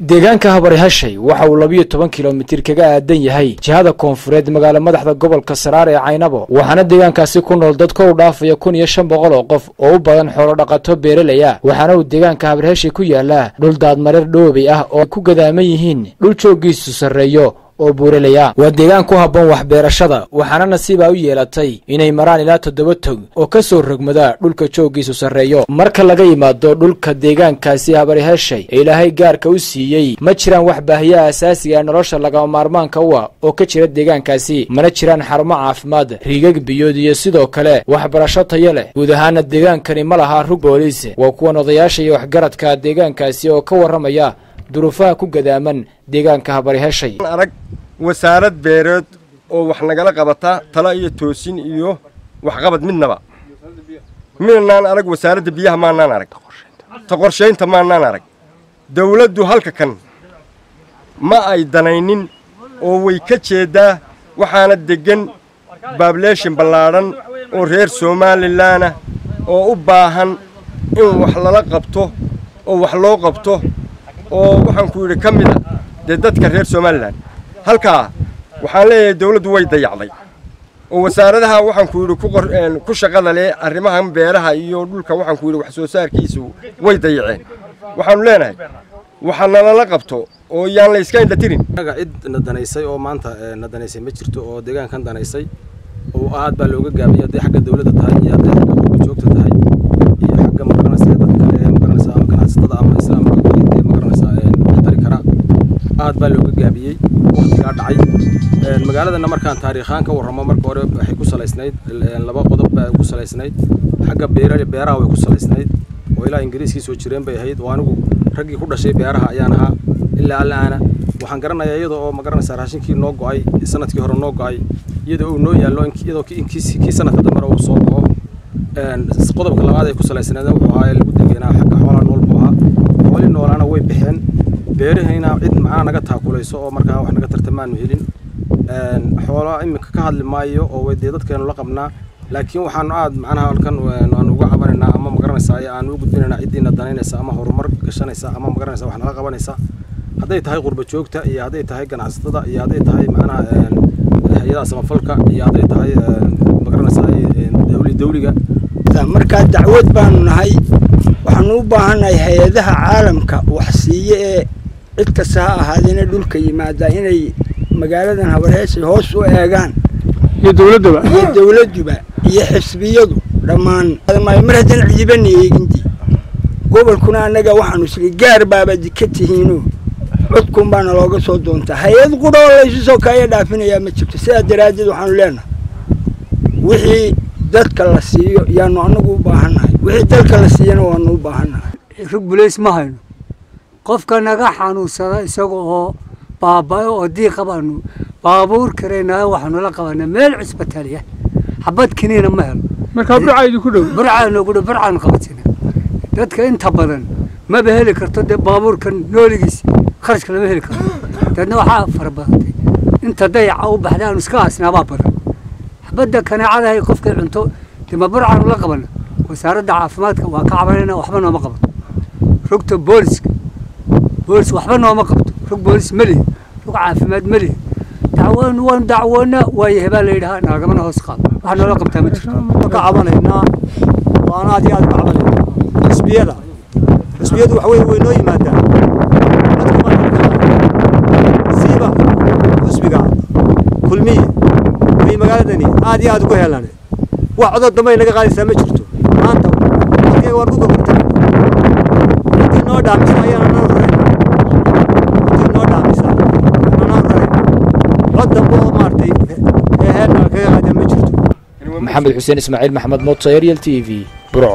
deegaanka habaryhashay waxa uu labiyo toban kilomitir kaga aadan yahay jihada koonfureed magaalo madaxda gobolka saraar ee caynabo waxaana deegaankaasi ku nool dad u dhaafaya kun iyo shan boqol oo qof oo u badan xoolo dhaqato beeralaya waxaana uu deegaanka habaryhashay ku yaalaa dhul daadmareer dhoobay ah oo ay ku gadaaman yihiin dhul jooggiisu sarreeyo oo buuralaya. Waa deegaan ku habboon waxbeerashada waxaana nasiibaa u yeelatay inay maraan ilaa toddoba tog oo ka soo rogmada dhulka jooggiisu sarreeyo. Marka laga yimaado dhulka deegaankaasi habaryhashay ee ilaahay gaarka u siiyey ma jiraan wax baahiyaha asaasiga nolosha lagama maarmaanka u ah oo ka jira deegaankaasi mana jiraan xarumo caafimaad riigag biyood iyo sidoo kale waxbarasho tayo leh. Guud ahaana deegaankani ma laha rug booliis waa kuwan odayaasha iyo waxgaradka deegaankaasi oo ka warramaya duruufaha ku gadaaman deegaanka habaryhashay arag wasaarad beereed oo wax nagala qabata talo iyo toosin iyo waxqabad midnaba. Midnaan arag wasaaradda biyaha maanaan arag. Ta qorshaynta maanaan arag. Dawladdu halka kan ma ay danaynin oo way ka jeeddaa waxaana deggan baableeshin ballaadhan oo reer somalilanah oo u baahan in wax lala qabto oo wax loo qabto oo waxaan ku yidhi ka mid a dee dadka reer somalilan. Halkaa waxaan leeyahay dawladdu way dayacday. Oo wasaaradaha waxaan ku yidhi ku shaqada leh arrimahan beeraha iyo dhulka waxaan ku yidhi wax soo saarkiisu way dayaceen. Waxaanu leenahay waxa nalala qabto oo yaan la iska indhatirin. Cid na danaysay oo maanta na danaysay ma jirto oo deegaankan danaysay oo aad baa looga gaabiyay hadday xagga dawladda tahay iyo hadday xagga joogta tahay iyo xagga magaranaysa dad kale ee magaranaysa ama ganacsatada ama islaamka ee magaranaysa wax tari kara aad baa looga gaabiyey waqtigaa dhacay. Magaaladana markaan taariikhaan ka warramo marka hore waxay ku salaysnayd laba qodob baa ku salaysnayd xagga beeraha way ku salaysnayd oo ilaa ingiriiskii soo jireen bay ahayd. Oo anigu raggii ku dhashay beeraha ayaan ahaa. Ilaa allaana waxaan garanayaa iyada oo ma garanaysaa raashinkii noo go'ay sannadkii hore noo go'ay iyadoo uu noo yaallo iyadoo kii sanadka dambena uu soo go'o qodobka labaad ay ku salaysnayd wuxuu ahaa lagu degenaa xagga xoolaa nool buu ahaa. Xoolii noolaana way baxeen beerahayna cid macnaha naga taakulayso oo markaa wax naga tarta maanu helin. Xoolo iminka ka hadli maayo oo dee dadkeenu la qabnaa laakiin waxaanu aad macnaha halkan aanu uga cabanaynaa ama ma garanaysaa aanu u gudbinaynaa ciddiina danaynaysa ama horumar gashanaysa ama magaranaysa wax nala qabanaysa. Hadday tahay qurba joogta iyo hadday tahay ganacsatada iyo hadday tahay macnaha hay'adaha samafalka iyo hadday tahay ma garanaysaa dawli dawliga. Markaa dacwad baanu nahay. Waxaanu u baahannahay hay'adaha caalamka wax siiye ee cid kasta ha ahaadina dhulka yimaada inay magaaladan habarheesay hoos u eegaan. Iyo dawladdaba iyo dawladduba iyo xisbiyadu dhammaan. Mar haddana cidibana eegindii gobolkuna annaga waxaanu isli gaar baaba ka tihiino. Codkun baana looga soo doontaa. Hay'ad qudha oo laysu soo kaaya dhaafinayaa ma jirto. Sidaa daraaddeed waxaanu leenahay wixii dadka la siiyo yaanu annagu u baahannahay wixii dalka la siiyana waanu u baahannahay rug bulays ma hayno قفك نجحانو سر سقوه بابا ودي قبانو بابور كرينا وحنا لقانا مل عصبة تالية حبت كنينا مل مركب برعي كله برعي نقوله برعي نقبتنا دتك انت بدن ما بهلك ارتد بابور كن نولجس خرج كلام بهلك تنا وحاف ربعتي انت ضيع أو بحلال مسكاس نابابر حبتك أنا على هاي قفك انتو لما برعي ولقبنا وسارد عافمات وقعبنا وحبنا مقبض ركت بولسك boolis waxba nooma qabto rug boolis ma lihi rug caafimaad ma lihi dacwoon waan dacwoona waayo hebaa la yidhahaa naagamana hoos qaado waxa noola qabtaa ma jirto ka cabanaynaa waan aad iyo aad uga cabanaynaa xisbiyada xisbiyadu waxa weye way noo yimaadaan siiba xisbiga kulmiye way magaaladani aad iyo aad ugu helaan wax codod dambe naga qaadaysaa ma jirto cod dambe oo maaragtay ee heerna kaga qaadaya ma jirto maxamed xuseen ismaaciil maxamed moodso ariel t v burco